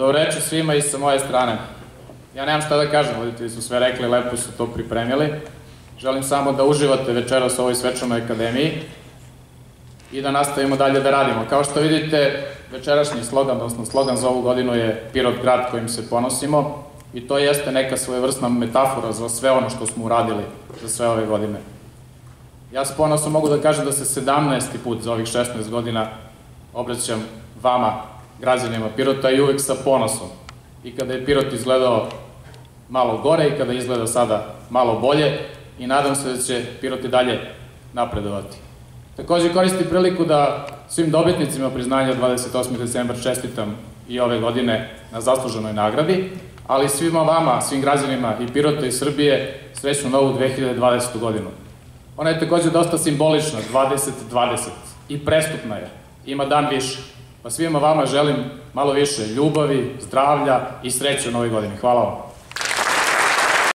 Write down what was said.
Do reči svima i sa moje strane. Ja nemam šta da kažem, voditelji su sve rekli, lepo su to pripremili. Želim samo da uživate večeras u ovoj svečanoj akademiji i da nastavimo dalje da radimo. Kao što vidite, večerašnji slogan, odnosno slogan za ovu godinu je Pirot grad kojim se ponosimo i to jeste neka svojevrsna metafora za sve ono što smo uradili za sve ove godine. Ja s ponosom mogu da kažem da se 17. put za ovih 16 godina obraćam vama, građanima Pirota i uvek sa ponosom. I kada je Pirot izgledao malo gore i kada izgleda sada malo bolje i nadam se da će Pirot i dalje napredovati. Takođe koristim priliku da svim dobitnicima priznanja 28. decembar čestitam i ove godine na zasluženoj nagradi, ali svima vama, svim građanima i Pirota i Srbije srećnu novu 2020. godinu. Ona je takođe dosta simbolična, 2020, i prestupna je. Ima dan više. Pa svima vama želim malo više ljubavi, zdravlja i sreće u novoj godini. Hvala vam.